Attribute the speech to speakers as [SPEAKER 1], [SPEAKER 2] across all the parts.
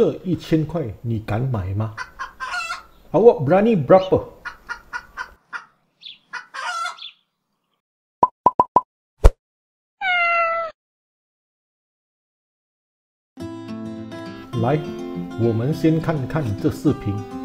[SPEAKER 1] 这一千块你敢买吗啊，我 berani berapa？来，我们先看看这视频。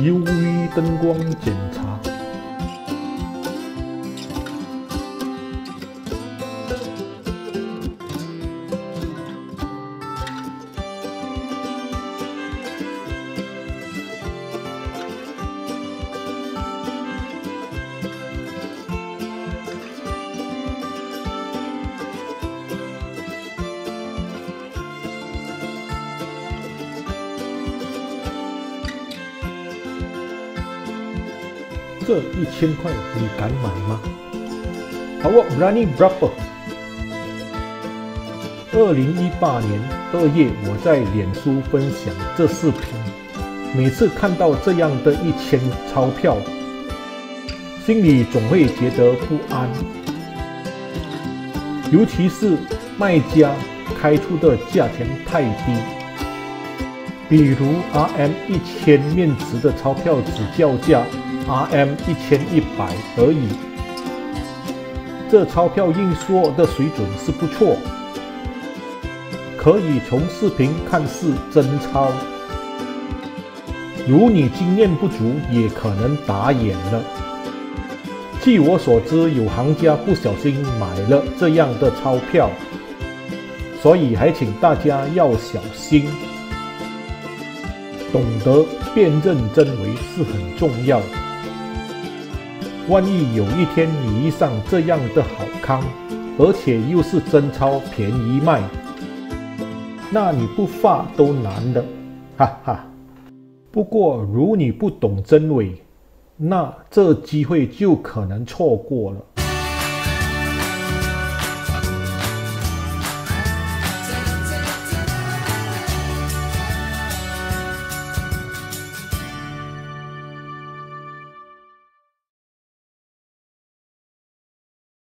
[SPEAKER 1] UV 灯光检查。这一千块你敢买吗？Awak berani berapa？二零一八年二月，我在脸书分享这视频，每次看到这样的一千钞票，心里总会觉得不安，尤其是卖家开出的价钱太低，比如 RM 一千面值的钞票只叫价。RM 一千一百而已，这钞票印刷的水准是不错，可以从视频看是真钞。如你经验不足，也可能打眼了。据我所知，有行家不小心买了这样的钞票，所以还请大家要小心，懂得辨认真伪是很重要的。万一有一天你遇上这样的好康，而且又是真钞便宜卖，那你不发都难的，哈哈。不过如你不懂真伪，那这机会就可能错过了。